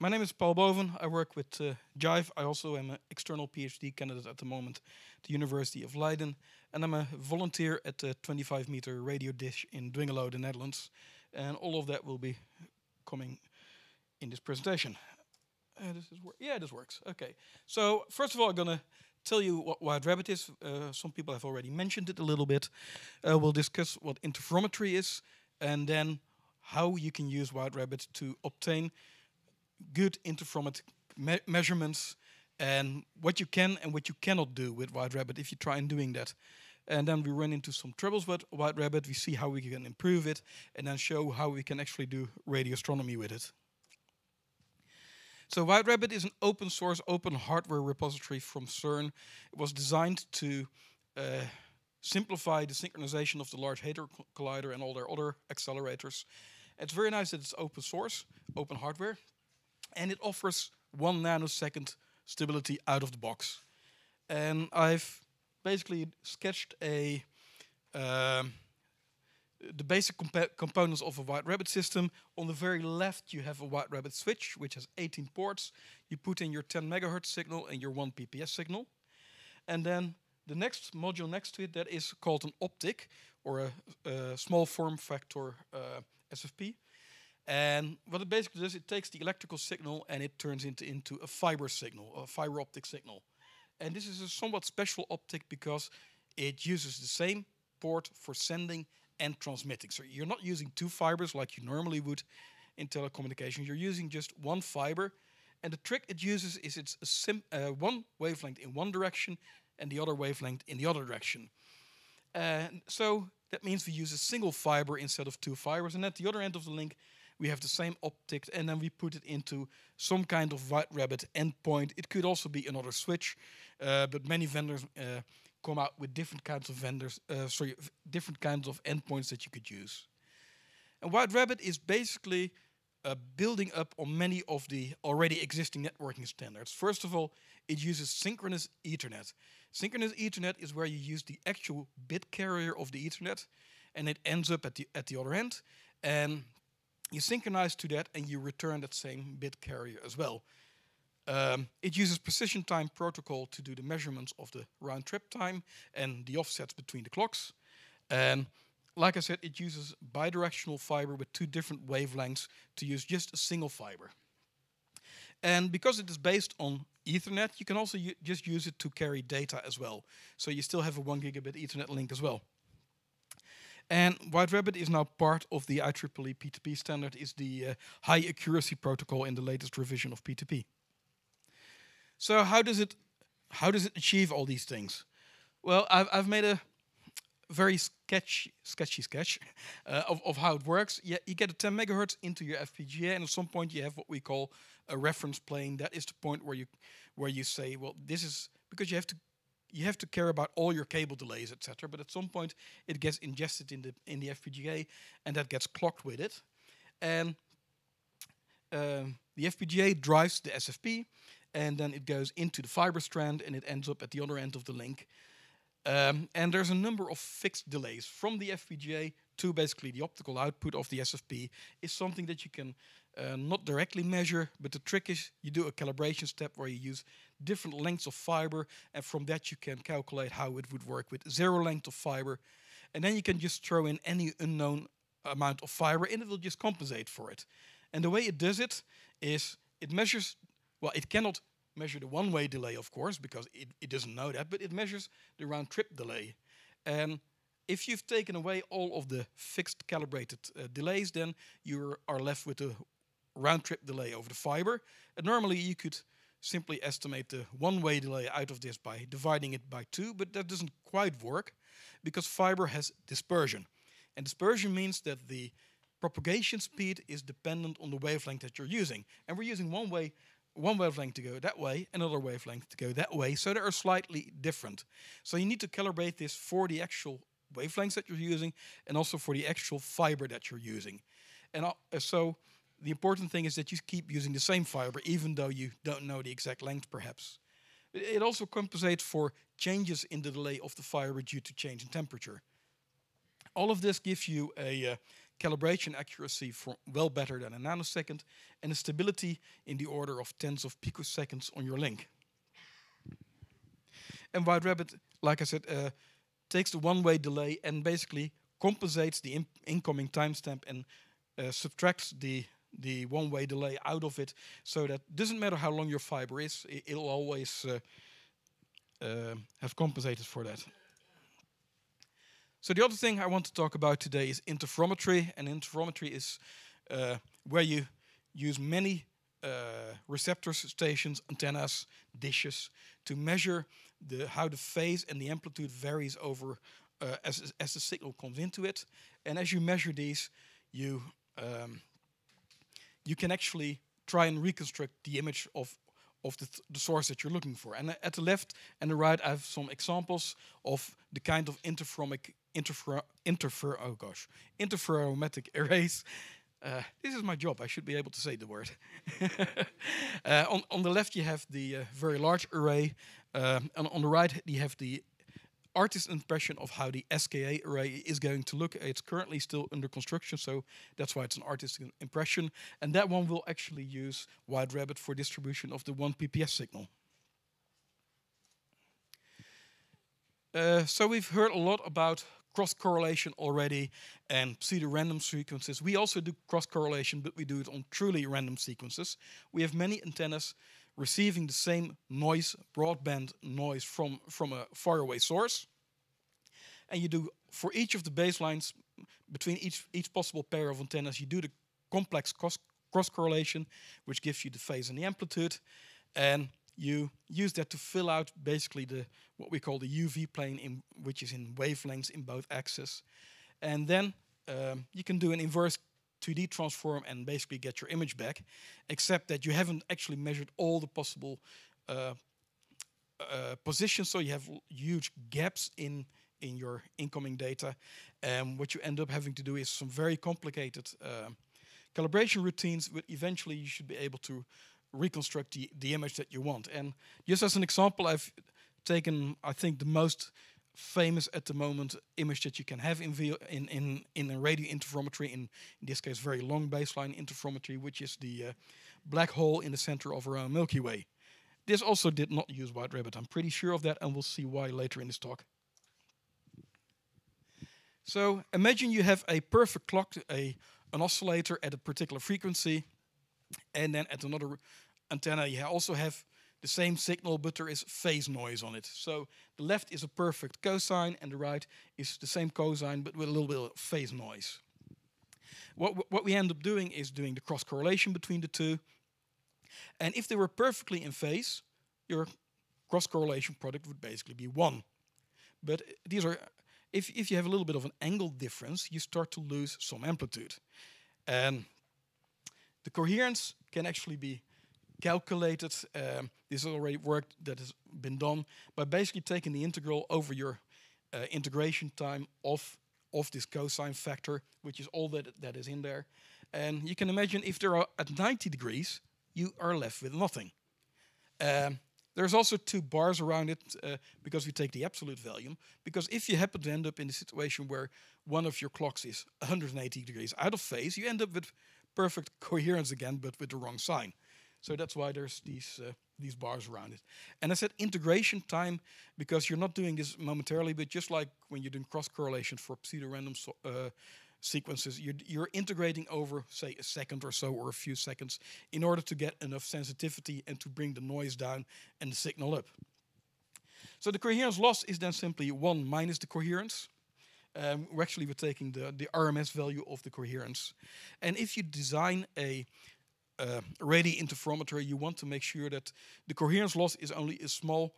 my name is Paul Boven. I work with uh, JIVE. I also am an external PhD candidate at the moment at the University of Leiden. And I'm a volunteer at the 25 meter radio dish in Dwingeloo, the Netherlands. And all of that will be coming in this presentation. Uh, this is yeah, this works. Okay. So first of all, I'm gonna tell you what White Rabbit is. Uh, some people have already mentioned it a little bit. Uh, we'll discuss what interferometry is, and then how you can use White Rabbit to obtain good interferometric me measurements and what you can and what you cannot do with White Rabbit if you try and doing that. And then we run into some troubles with White Rabbit. We see how we can improve it, and then show how we can actually do radio astronomy with it. So White Rabbit is an open source, open hardware repository from CERN. It was designed to uh, simplify the synchronization of the Large Hadron Collider and all their other accelerators. It's very nice that it's open source, open hardware, and it offers one nanosecond stability out of the box. And I've basically sketched a um, the basic comp components of a White Rabbit system. On the very left, you have a White Rabbit switch, which has 18 ports. You put in your 10 megahertz signal and your 1 PPS signal. And then the next module next to it, that is called an optic, or a, a small form factor uh, SFP. And what it basically does, it takes the electrical signal and it turns into, into a fiber signal, a fiber optic signal. And this is a somewhat special optic because it uses the same port for sending and transmitting. So you're not using two fibers like you normally would in telecommunication. You're using just one fiber. And the trick it uses is it's uh, one wavelength in one direction and the other wavelength in the other direction. And so that means we use a single fiber instead of two fibers. And at the other end of the link, we have the same optics, and then we put it into some kind of white rabbit endpoint. It could also be another switch, uh, but many vendors uh, come out with different kinds of vendors, uh, sorry, different kinds of endpoints that you could use. And White Rabbit is basically uh, building up on many of the already existing networking standards. First of all, it uses synchronous Ethernet. Synchronous Ethernet is where you use the actual bit carrier of the Ethernet, and it ends up at the at the other end, and you synchronize to that, and you return that same bit carrier as well. Um, it uses precision time protocol to do the measurements of the round trip time and the offsets between the clocks. And like I said, it uses bidirectional fiber with two different wavelengths to use just a single fiber. And because it is based on Ethernet, you can also just use it to carry data as well. So you still have a one gigabit Ethernet link as well. And White Rabbit is now part of the IEEE PTP standard, is the uh, high accuracy protocol in the latest revision of PTP. So how does it how does it achieve all these things? Well, I've, I've made a very sketchy, sketchy sketch uh, of, of how it works. You get a 10 megahertz into your FPGA, and at some point you have what we call a reference plane. That is the point where you where you say, well, this is because you have to you have to care about all your cable delays, etc. But at some point it gets ingested in the in the FPGA, and that gets clocked with it, and um, the FPGA drives the SFP, and then it goes into the fiber strand and it ends up at the other end of the link. Um, and there's a number of fixed delays from the FPGA to basically the optical output of the SFP is something that you can uh, not directly measure, but the trick is you do a calibration step where you use different lengths of fiber, and from that you can calculate how it would work with zero length of fiber. And then you can just throw in any unknown amount of fiber and it will just compensate for it. And the way it does it is it measures well, it cannot measure the one-way delay, of course, because it, it doesn't know that, but it measures the round-trip delay. And if you've taken away all of the fixed calibrated uh, delays, then you are left with a round-trip delay over the fiber. And normally you could simply estimate the one-way delay out of this by dividing it by two, but that doesn't quite work because fiber has dispersion. And dispersion means that the propagation speed is dependent on the wavelength that you're using. And we're using one way one wavelength to go that way, another wavelength to go that way. So they are slightly different. So you need to calibrate this for the actual wavelengths that you're using and also for the actual fiber that you're using. And uh, so the important thing is that you keep using the same fiber even though you don't know the exact length perhaps. It also compensates for changes in the delay of the fiber due to change in temperature. All of this gives you a uh, calibration accuracy for well better than a nanosecond, and a stability in the order of tens of picoseconds on your link. And White Rabbit, like I said, uh, takes the one-way delay and basically compensates the in incoming timestamp and uh, subtracts the the one-way delay out of it, so that doesn't matter how long your fiber is, it'll always uh, uh, have compensated for that. So the other thing I want to talk about today is interferometry, and interferometry is uh, where you use many uh, receptor stations, antennas, dishes to measure the, how the phase and the amplitude varies over uh, as, as the signal comes into it. And as you measure these, you um, you can actually try and reconstruct the image of of the, th the source that you're looking for. And at the left and the right, I have some examples of the kind of interferomic interfer interfer oh gosh interferometric arrays. Uh, this is my job. I should be able to say the word. uh, on on the left, you have the uh, very large array, um, and on the right, you have the artist impression of how the SKA array is going to look. It's currently still under construction, so that's why it's an artist impression. And that one will actually use White Rabbit for distribution of the 1 PPS signal. Uh, so we've heard a lot about cross correlation already and pseudo random sequences. We also do cross correlation, but we do it on truly random sequences. We have many antennas receiving the same noise, broadband noise from, from a faraway source. And you do, for each of the baselines, between each, each possible pair of antennas, you do the complex cross, cross correlation, which gives you the phase and the amplitude. And you use that to fill out basically the what we call the UV plane, in, which is in wavelengths in both axes. And then um, you can do an inverse 2D transform and basically get your image back, except that you haven't actually measured all the possible uh, uh, positions, so you have huge gaps in in your incoming data. And what you end up having to do is some very complicated uh, calibration routines, but eventually you should be able to reconstruct the, the image that you want. And just as an example, I've taken, I think, the most famous at the moment image that you can have in in in, in a radio interferometry in, in this case very long baseline interferometry which is the uh, black hole in the center of our Milky Way. This also did not use White Rabbit. I'm pretty sure of that and we'll see why later in this talk. So imagine you have a perfect clock, a an oscillator at a particular frequency and then at another antenna you also have the same signal, but there is phase noise on it. So the left is a perfect cosine, and the right is the same cosine, but with a little bit of phase noise. What, what we end up doing is doing the cross correlation between the two. And if they were perfectly in phase, your cross correlation product would basically be one. But uh, these are, if, if you have a little bit of an angle difference, you start to lose some amplitude. And the coherence can actually be calculated. Um, this is already work that has been done by basically taking the integral over your uh, integration time of of this cosine factor, which is all that that is in there. And you can imagine if there are at 90 degrees, you are left with nothing. Um, there's also two bars around it uh, because we take the absolute value. Because if you happen to end up in a situation where one of your clocks is 180 degrees out of phase, you end up with perfect coherence again, but with the wrong sign. So that's why there's these uh, these bars around it. And I said integration time because you're not doing this momentarily, but just like when you're doing cross correlation for pseudo-random so, uh, sequences, you're, you're integrating over, say, a second or so or a few seconds in order to get enough sensitivity and to bring the noise down and the signal up. So the coherence loss is then simply 1 minus the coherence. Um, we're actually we're taking the, the RMS value of the coherence. And if you design a uh, radio interferometer, you want to make sure that the coherence loss is only a small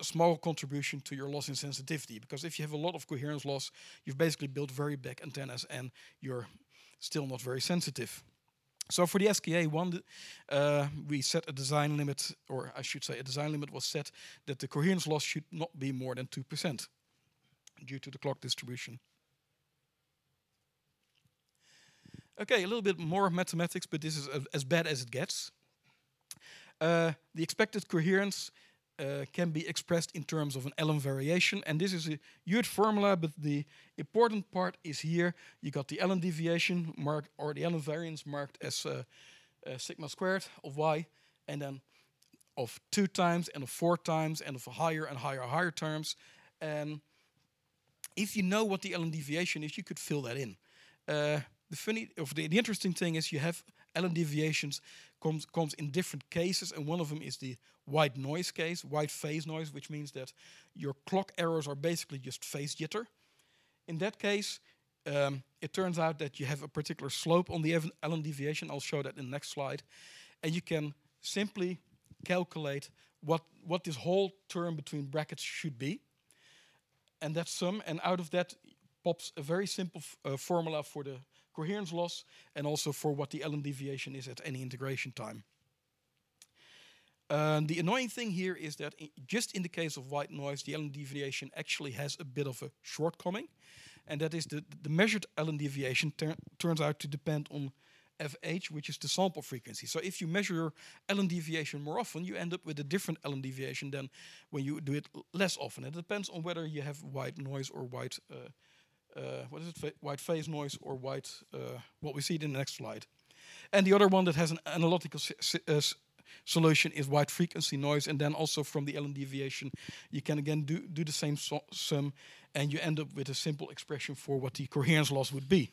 a small contribution to your loss in sensitivity. Because if you have a lot of coherence loss, you've basically built very big antennas and you're still not very sensitive. So for the SKA1, uh, we set a design limit, or I should say a design limit was set that the coherence loss should not be more than 2% due to the clock distribution. Okay, a little bit more mathematics, but this is as bad as it gets. Uh, the expected coherence uh, can be expressed in terms of an Allan variation. And this is a huge formula, but the important part is here. You got the Allan deviation marked, or the Allan variance marked as uh, uh, sigma squared of y, and then of two times, and of four times, and of higher and higher, higher terms. And if you know what the Allan deviation is, you could fill that in. The funny, of the, the interesting thing is you have Allan deviations comes comes in different cases, and one of them is the white noise case, white phase noise, which means that your clock errors are basically just phase jitter. In that case, um, it turns out that you have a particular slope on the Allan deviation. I'll show that in the next slide, and you can simply calculate what what this whole term between brackets should be, and that sum, and out of that pops a very simple uh, formula for the coherence loss and also for what the Allan deviation is at any integration time. Uh, the annoying thing here is that just in the case of white noise, the Allan deviation actually has a bit of a shortcoming, and that is the, the measured Allan deviation turns out to depend on FH, which is the sample frequency. So if you measure your Allan deviation more often, you end up with a different Allan deviation than when you do it less often. It depends on whether you have white noise or white uh, uh, what is it, white phase noise or white, uh, what we see in the next slide. And the other one that has an analytical uh, solution is white frequency noise. And then also from the Allan deviation, you can again do, do the same so sum and you end up with a simple expression for what the coherence loss would be.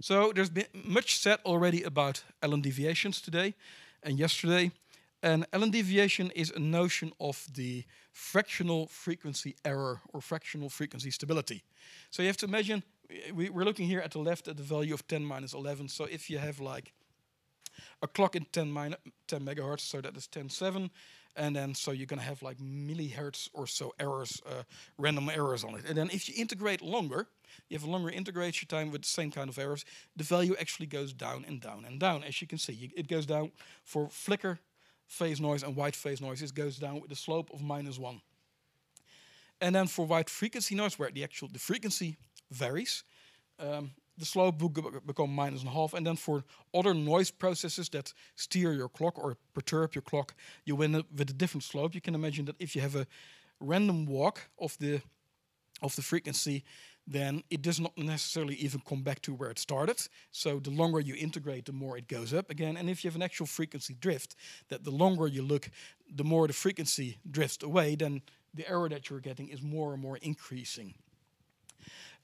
So there's been much said already about Allan deviations today and yesterday. And Allan deviation is a notion of the fractional frequency error or fractional frequency stability. So you have to imagine, we, are looking here at the left at the value of 10 minus 11. So if you have like a clock in 10, minus, 10 megahertz, so that is 10.7, and then so you're going to have like millihertz or so errors, uh, random errors on it. And then if you integrate longer, you have a longer integration time with the same kind of errors, the value actually goes down and down and down. As you can see, it goes down for flicker phase noise and white phase noise, it goes down with the slope of minus one. And then for white frequency noise, where the actual the frequency varies, um, the slope will become minus and a half. And then for other noise processes that steer your clock or perturb your clock, you up with a different slope. You can imagine that if you have a random walk of the of the frequency, then it does not necessarily even come back to where it started. So the longer you integrate, the more it goes up again. And if you have an actual frequency drift, that the longer you look, the more the frequency drifts away, then the error that you're getting is more and more increasing.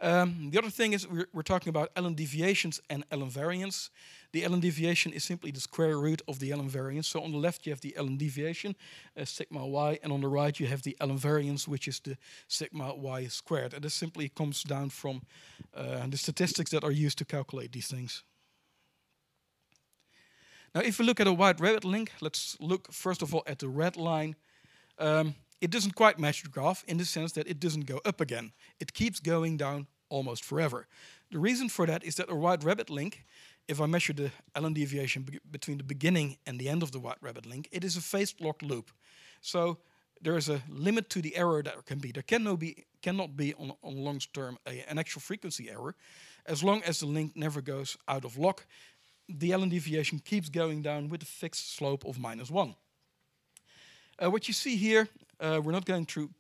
Um, the other thing is we're, we're, talking about Allan deviations and Allan variance. The Allan deviation is simply the square root of the Allan variance. So on the left you have the Allan deviation, uh, sigma y, and on the right you have the Allan variance, which is the sigma y squared. And this simply comes down from uh, the statistics that are used to calculate these things. Now if we look at a white rabbit link, let's look first of all at the red line. Um, it doesn't quite match the graph in the sense that it doesn't go up again. It keeps going down almost forever. The reason for that is that a white rabbit link, if I measure the Allan deviation be between the beginning and the end of the white rabbit link, it is a phase locked loop. So there is a limit to the error that can be. There cannot be, cannot be on, on long term a, an actual frequency error. As long as the link never goes out of lock, the Allan deviation keeps going down with a fixed slope of minus 1. Uh, what you see here uh, we're not going to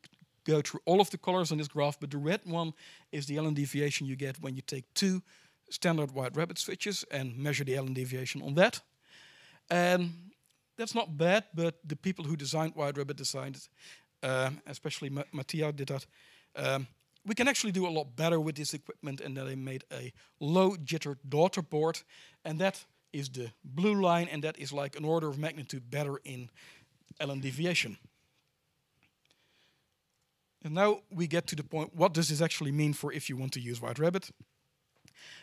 go through all of the colors on this graph, but the red one is the Allan deviation you get when you take two standard white rabbit switches and measure the Allan deviation on that. And that's not bad, but the people who designed White Rabbit designed it, uh, especially Ma Mattia did that. Um, we can actually do a lot better with this equipment, and they made a low jitter daughter board, and that is the blue line, and that is like an order of magnitude better in Allan deviation. And now we get to the point, what does this actually mean for if you want to use White Rabbit?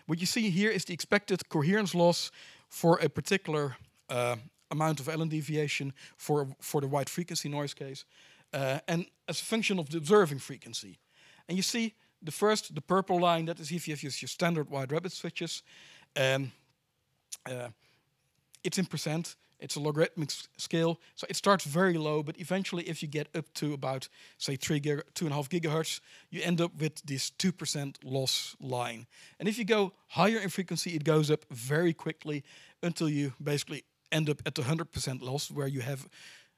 What you see here is the expected coherence loss for a particular uh, amount of Allan deviation for, for the white frequency noise case, uh, and as a function of the observing frequency. And you see the first, the purple line, that is if you have your standard White Rabbit switches, um, uh, it's in percent, it's a logarithmic scale, so it starts very low, but eventually if you get up to about, say, three two and a half gigahertz, you end up with this 2% loss line. And if you go higher in frequency, it goes up very quickly until you basically end up at the 100% loss, where you have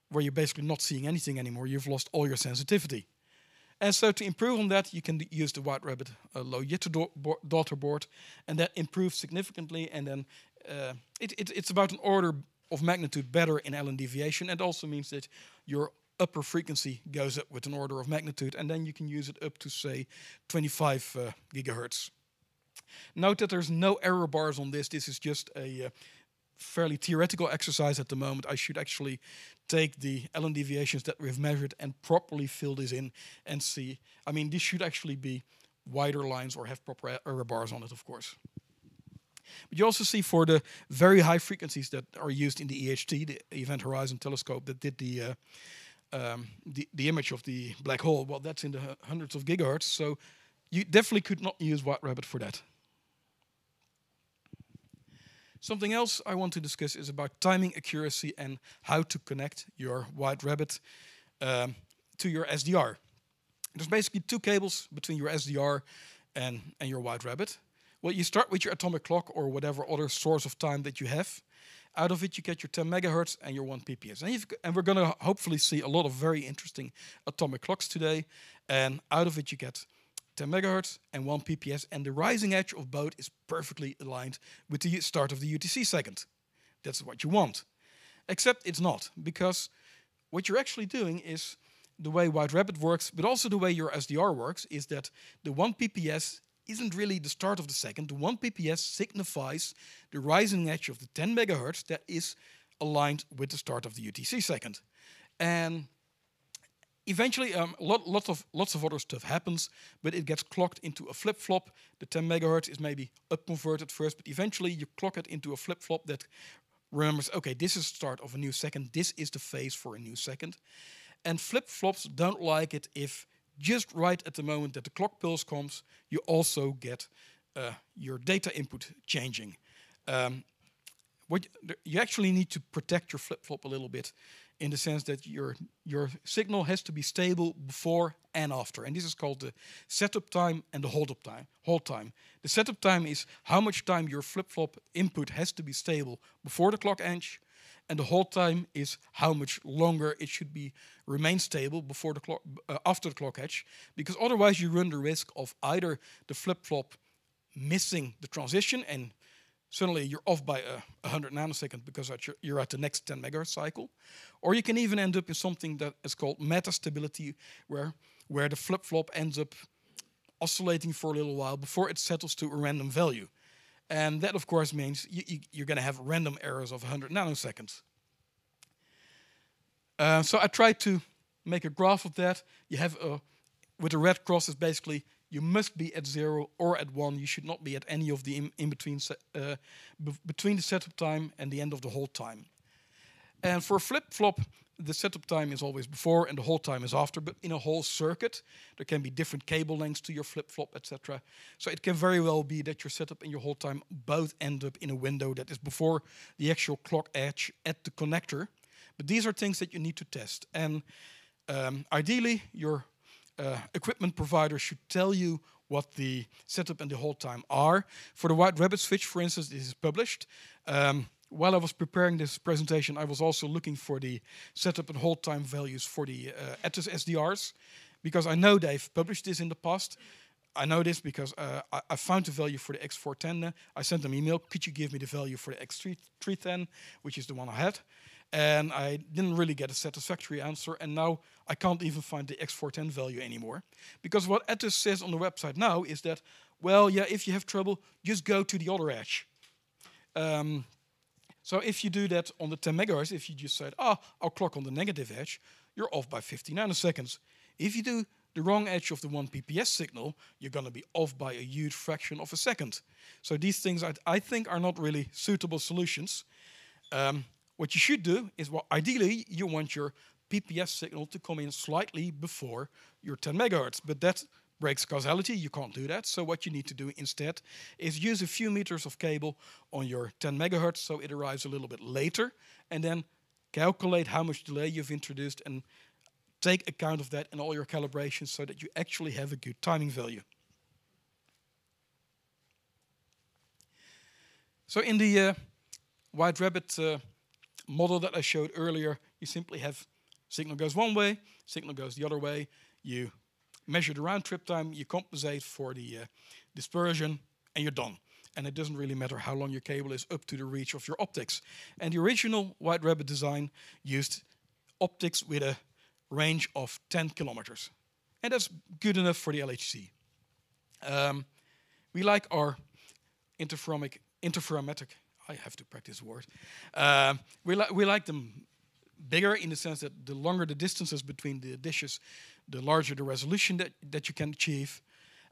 where you're basically not seeing anything anymore. You've lost all your sensitivity. And so to improve on that, you can use the White Rabbit uh, low jitter daughter board, and that improves significantly. And then uh, it, it, it's about an order of magnitude better in Allan deviation. and also means that your upper frequency goes up with an order of magnitude, and then you can use it up to say 25 uh, gigahertz. Note that there's no error bars on this. This is just a uh, fairly theoretical exercise at the moment. I should actually take the Allan deviations that we've measured and properly fill this in and see. I mean, this should actually be wider lines or have proper error bars on it, of course. But you also see for the very high frequencies that are used in the EHT, the Event Horizon Telescope that did the uh, um, the, the image of the black hole, well, that's in the hundreds of gigahertz. So you definitely could not use White Rabbit for that. Something else I want to discuss is about timing accuracy and how to connect your White Rabbit um, to your SDR. There's basically two cables between your SDR and, and your White Rabbit. Well, you start with your atomic clock or whatever other source of time that you have. Out of it, you get your 10 megahertz and your 1 PPS. And, and we're going to hopefully see a lot of very interesting atomic clocks today. And out of it, you get 10 megahertz and 1 PPS. And the rising edge of both is perfectly aligned with the start of the UTC second. That's what you want. Except it's not, because what you're actually doing is the way White Rabbit works, but also the way your SDR works, is that the 1 PPS isn't really the start of the second. The 1 PPS signifies the rising edge of the 10 megahertz that is aligned with the start of the UTC second. And eventually, um, lot, lots of lots of other stuff happens, but it gets clocked into a flip flop. The 10 megahertz is maybe up converted first, but eventually you clock it into a flip flop that remembers, okay, this is the start of a new second. This is the phase for a new second. And flip flops don't like it if just right at the moment that the clock pulse comes, you also get uh, your data input changing. Um, what you actually need to protect your flip flop a little bit, in the sense that your your signal has to be stable before and after, and this is called the setup time and the hold up time. Hold time. The setup time is how much time your flip flop input has to be stable before the clock ends, and the hold time is how much longer it should be remain stable before the clock uh, after the clock edge because otherwise you run the risk of either the flip-flop missing the transition and suddenly you're off by a 100 nanosecond because you're at the next 10 megahertz cycle or you can even end up in something that is called metastability where where the flip-flop ends up oscillating for a little while before it settles to a random value and that, of course, means you, you're going to have random errors of 100 nanoseconds. Uh, so I tried to make a graph of that. You have a, with the red cross is basically you must be at zero or at one. You should not be at any of the in, in between uh, between the setup time and the end of the hold time. And for a flip flop, the setup time is always before and the hold time is after, but in a whole circuit, there can be different cable lengths to your flip-flop, etc. So it can very well be that your setup and your hold time both end up in a window that is before the actual clock edge at the connector. But these are things that you need to test. And um, ideally, your uh, equipment provider should tell you what the setup and the hold time are. For the White Rabbit switch, for instance, this is published. Um, while I was preparing this presentation, I was also looking for the setup and hold time values for the uh, SDRs, because I know they've published this in the past. I know this because uh, I, I, found the value for the X410. I sent them an email, could you give me the value for the X310, which is the one I had? And I didn't really get a satisfactory answer, and now I can't even find the X410 value anymore. Because what Ettus says on the website now is that, well, yeah, if you have trouble, just go to the other edge. Um, so if you do that on the 10 megahertz, if you just said, oh, I'll clock on the negative edge, you're off by 50 nanoseconds. If you do the wrong edge of the 1 PPS signal, you're going to be off by a huge fraction of a second. So these things I, I think are not really suitable solutions. Um, what you should do is, well, ideally, you want your PPS signal to come in slightly before your 10 megahertz, but that breaks causality. You can't do that. So what you need to do instead is use a few meters of cable on your 10 megahertz so it arrives a little bit later and then calculate how much delay you've introduced and take account of that in all your calibrations so that you actually have a good timing value. So in the uh, White Rabbit uh, model that I showed earlier, you simply have Signal goes one way, signal goes the other way. You measure the round trip time, you compensate for the uh, dispersion, and you're done. And it doesn't really matter how long your cable is up to the reach of your optics. And the original White Rabbit design used optics with a range of 10 kilometers. And that's good enough for the LHC. Um, we like our interferomic, interferometric, I have to practice words. Uh, we, li we like them bigger in the sense that the longer the distances between the dishes, the larger the resolution that, that you can achieve.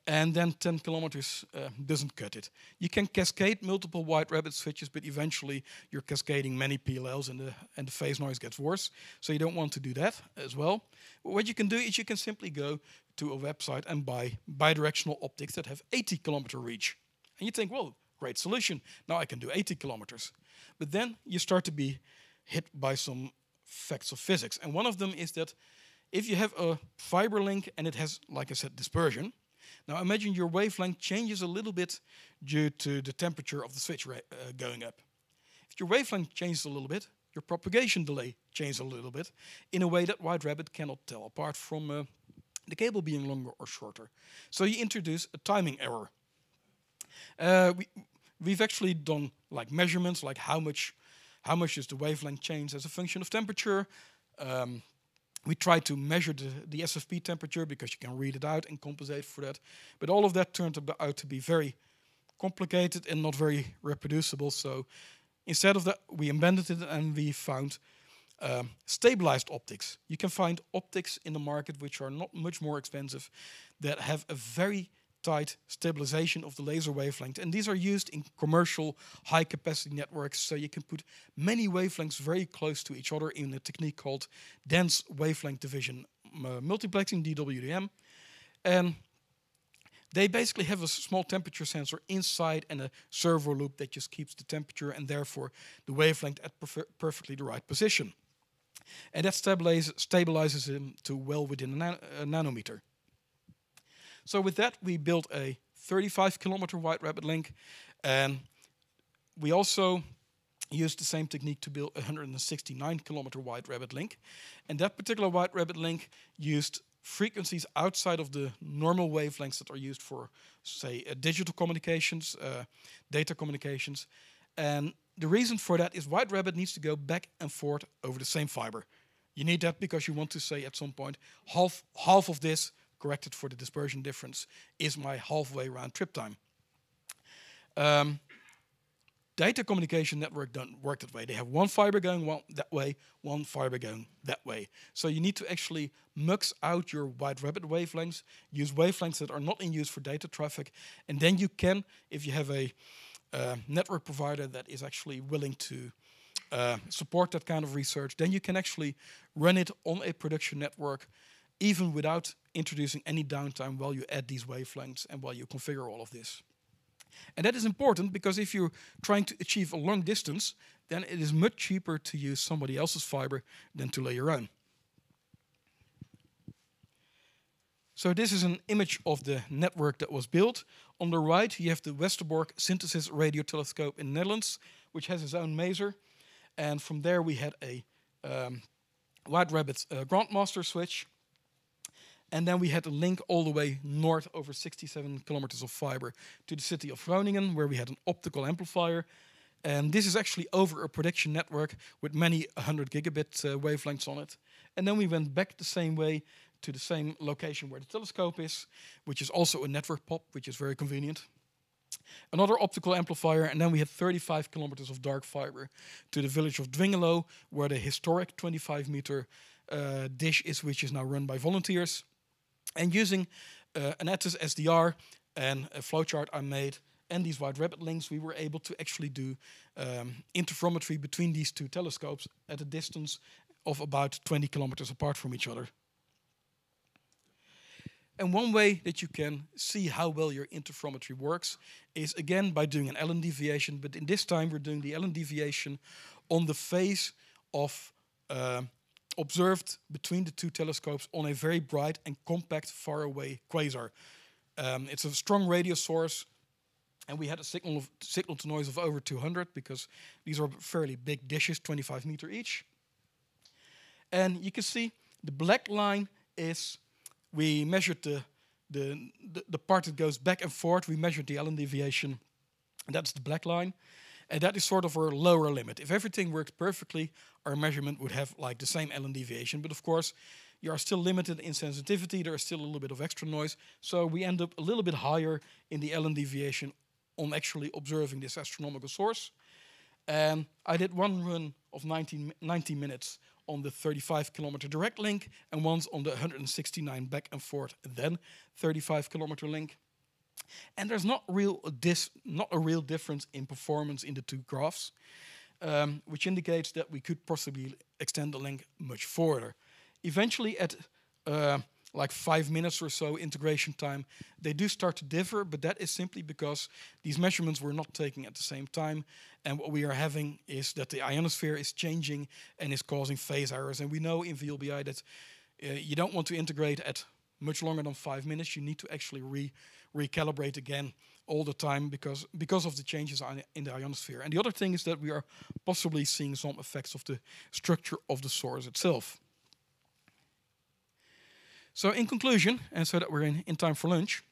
And then 10 kilometers uh, doesn't cut it. You can cascade multiple White Rabbit switches, but eventually you're cascading many PLLs and the, and the phase noise gets worse. So you don't want to do that as well. What you can do is you can simply go to a website and buy bidirectional optics that have 80 kilometer reach. And you think, well, great solution. Now I can do 80 kilometers. But then you start to be hit by some facts of physics. And one of them is that if you have a fiber link and it has, like I said, dispersion, now imagine your wavelength changes a little bit due to the temperature of the switch uh, going up. If your wavelength changes a little bit, your propagation delay changes a little bit in a way that White Rabbit cannot tell apart from uh, the cable being longer or shorter. So you introduce a timing error. Uh, we, we've actually done like measurements, like how much, how much does the wavelength change as a function of temperature. Um, we try to measure the, the SFP temperature because you can read it out and compensate for that. But all of that turned out to be very complicated and not very reproducible. So instead of that, we invented it and we found um, stabilized optics. You can find optics in the market which are not much more expensive that have a very tight stabilization of the laser wavelength. And these are used in commercial high capacity networks. So you can put many wavelengths very close to each other in a technique called dense wavelength division uh, multiplexing, DWDM. And they basically have a small temperature sensor inside and a servo loop that just keeps the temperature and therefore the wavelength at perfectly the right position. And that stabilizes, stabilizes them to well within a, a nanometer. So with that, we built a 35 kilometer White Rabbit link. And we also used the same technique to build a 169 kilometer White Rabbit link. And that particular White Rabbit link used frequencies outside of the normal wavelengths that are used for, say, uh, digital communications, uh, data communications. And the reason for that is White Rabbit needs to go back and forth over the same fiber. You need that because you want to say at some point, half, half of this corrected for the dispersion difference is my halfway round trip time. Um, data communication network don't work that way. They have one fiber going one that way, one fiber going that way. So you need to actually mux out your White Rabbit wavelengths, use wavelengths that are not in use for data traffic, and then you can, if you have a uh, network provider that is actually willing to uh, support that kind of research, then you can actually run it on a production network even without introducing any downtime while you add these wavelengths and while you configure all of this. And that is important because if you're trying to achieve a long distance, then it is much cheaper to use somebody else's fiber than to lay your own. So this is an image of the network that was built. On the right, you have the Westerbork Synthesis Radio Telescope in the Netherlands, which has its own maser. And from there, we had a um, White Rabbit uh, Grandmaster switch, and then we had a link all the way north over 67 kilometers of fiber to the city of Groningen, where we had an optical amplifier. And this is actually over a production network with many 100 gigabit uh, wavelengths on it. And then we went back the same way to the same location where the telescope is, which is also a network pop, which is very convenient. Another optical amplifier, and then we had 35 kilometers of dark fiber to the village of Dwingeloo, where the historic 25 meter uh, dish is, which is now run by volunteers. And using uh, an Ettus SDR and a flowchart I made and these White Rabbit links, we were able to actually do um, interferometry between these two telescopes at a distance of about 20 kilometers apart from each other. And one way that you can see how well your interferometry works is again by doing an Allan deviation, but in this time we're doing the Allan deviation on the phase of uh, observed between the two telescopes on a very bright and compact faraway quasar. Um, it's a strong radio source, and we had a signal of, signal to noise of over 200 because these are fairly big dishes, 25 meter each. And you can see the black line is we measured the the, the, part that goes back and forth. We measured the Allan deviation. And that's the black line. And that is sort of our lower limit. If everything worked perfectly, our measurement would have like the same Allan deviation. But of course, you are still limited in sensitivity. There is still a little bit of extra noise. So we end up a little bit higher in the Allan deviation on actually observing this astronomical source. And I did one run of 19, 90 minutes on the 35 kilometer direct link and once on the 169 back and forth, then 35 kilometer link. And there's not real dis not a real difference in performance in the two graphs, um, which indicates that we could possibly extend the link much further. Eventually, at uh, like five minutes or so integration time, they do start to differ, but that is simply because these measurements were not taken at the same time. And what we are having is that the ionosphere is changing and is causing phase errors. And we know in VLBI that uh, you don't want to integrate at much longer than five minutes. You need to actually re recalibrate again all the time because because of the changes in the ionosphere. And the other thing is that we are possibly seeing some effects of the structure of the source itself. So in conclusion, and so that we're in, in time for lunch,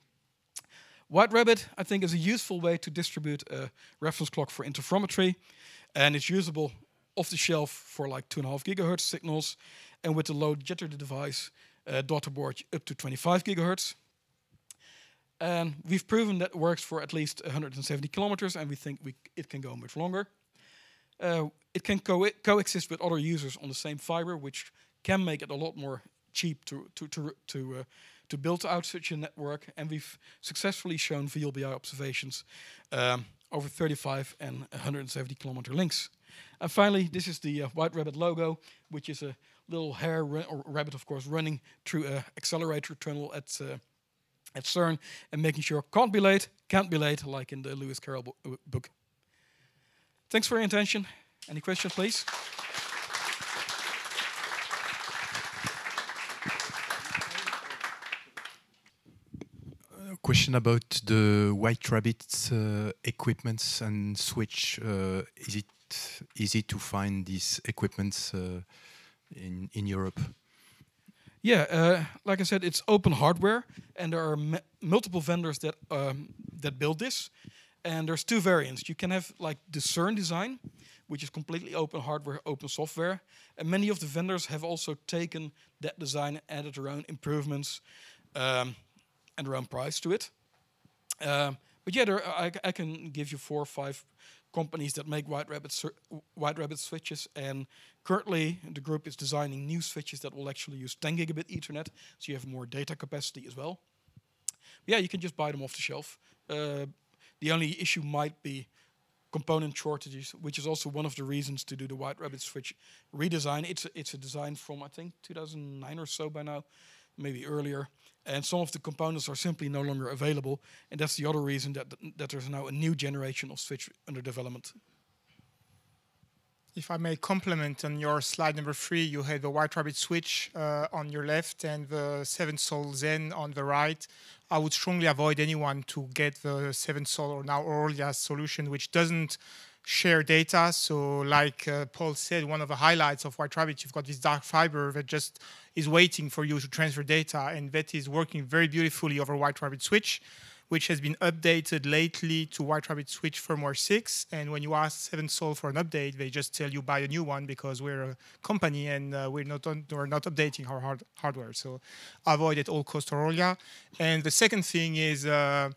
White Rabbit, I think, is a useful way to distribute a reference clock for interferometry, and it's usable off the shelf for like two and a half gigahertz signals, and with the low jitter device, uh, daughter board up to 25 gigahertz. And we've proven that works for at least 170 kilometers, and we think we, it can go much longer. Uh, it can co coexist with other users on the same fiber, which can make it a lot more cheap to to to to uh, to build out such a network, and we've successfully shown VLBI observations um, over 35 and 170 kilometer links. And finally, this is the uh, White Rabbit logo, which is a little hare or rabbit, of course, running through an accelerator tunnel at uh, at CERN and making sure can't be late, can't be late, like in the Lewis Carroll book. Thanks for your attention. Any questions, please? question about the White Rabbit uh, equipments and switch. Uh, is it easy to find these equipments uh, in in Europe? Yeah, uh, like I said, it's open hardware, and there are multiple vendors that um, that build this. And there's two variants. You can have like the CERN design, which is completely open hardware, open software. And many of the vendors have also taken that design and added their own improvements. Um, and their own price to it. Um, but yeah, there, I, I, can give you four or five companies that make White Rabbit White Rabbit switches, and currently the group is designing new switches that will actually use 10 gigabit Ethernet, so you have more data capacity as well. But yeah, you can just buy them off the shelf. Uh, the only issue might be component shortages, which is also one of the reasons to do the White Rabbit switch redesign. It's a, it's a design from I think 2009 or so by now, maybe earlier and some of the components are simply no longer available. And that's the other reason that, that there's now a new generation of switch under development. If I may complement on your slide number three, you had the White Rabbit switch uh, on your left and the 7 Sol Zen on the right. I would strongly avoid anyone to get the 7 Sol or now Orolia solution, which doesn't share data. So like uh, Paul said, one of the highlights of White Rabbit, you've got this dark fiber that just is waiting for you to transfer data, and that is working very beautifully over White Rabbit Switch, which has been updated lately to White Rabbit Switch firmware 6. And when you ask 7 Sol for an update, they just tell you buy a new one because we're a company and uh, we're not on, we're not updating our hard hardware. So avoid at all cost Orolia. And the second thing is. Uh,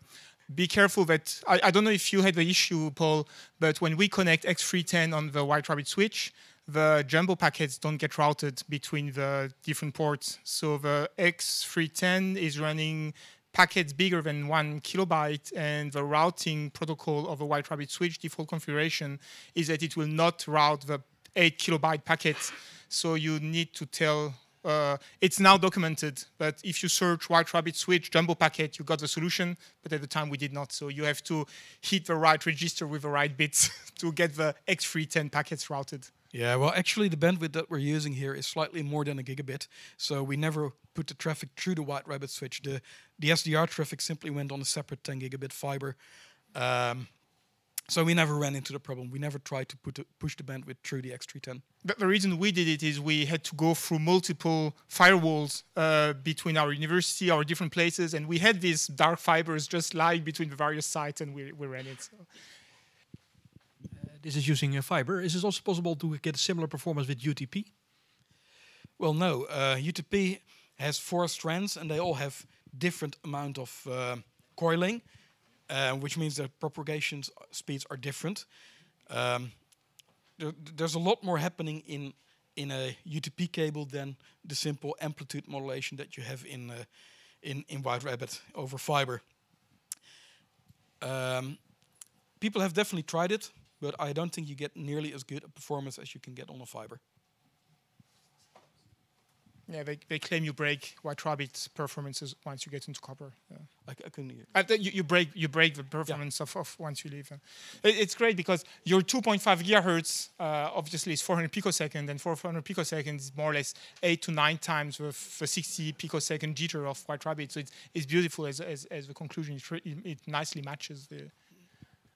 be careful that I, I, don't know if you had the issue, Paul, but when we connect X310 on the White Rabbit switch, the jumbo packets don't get routed between the different ports. So the X310 is running packets bigger than one kilobyte, and the routing protocol of the White Rabbit switch default configuration is that it will not route the eight kilobyte packets. So you need to tell uh, it's now documented, but if you search White Rabbit switch jumbo packet, you got the solution, but at the time we did not. So you have to hit the right register with the right bits to get the X310 packets routed. Yeah, well, actually, the bandwidth that we're using here is slightly more than a gigabit. So we never put the traffic through the White Rabbit switch. The, the SDR traffic simply went on a separate 10 gigabit fiber. Um, So we never ran into the problem. We never tried to put the, push the bandwidth through the X310. The, the reason we did it is we had to go through multiple firewalls uh, between our university, our different places, and we had these dark fibers just lying between the various sites, and we, we ran it. So. this is using a fiber. Is it also possible to get a similar performance with UTP? Well, no. Uh, UTP has four strands, and they all have different amount of uh, coiling, uh, which means that propagation speeds are different. Um, there, there's a lot more happening in in a UTP cable than the simple amplitude modulation that you have in uh, in in White Rabbit over fiber. Um, people have definitely tried it, but I don't think you get nearly as good a performance as you can get on a fiber. Yeah, they, they claim you break White Rabbit performances once you get into copper. Yeah. I, I couldn't hear. Uh, you, you break you break the performance yeah. of, of once you leave. It, it's great because your 2.5 gigahertz uh, obviously is 400 picosecond, and 400 picosecond is more or less eight to nine times the 60 picosecond jitter of White Rabbit. So it's, it's beautiful as, as, as the conclusion. It, it nicely matches the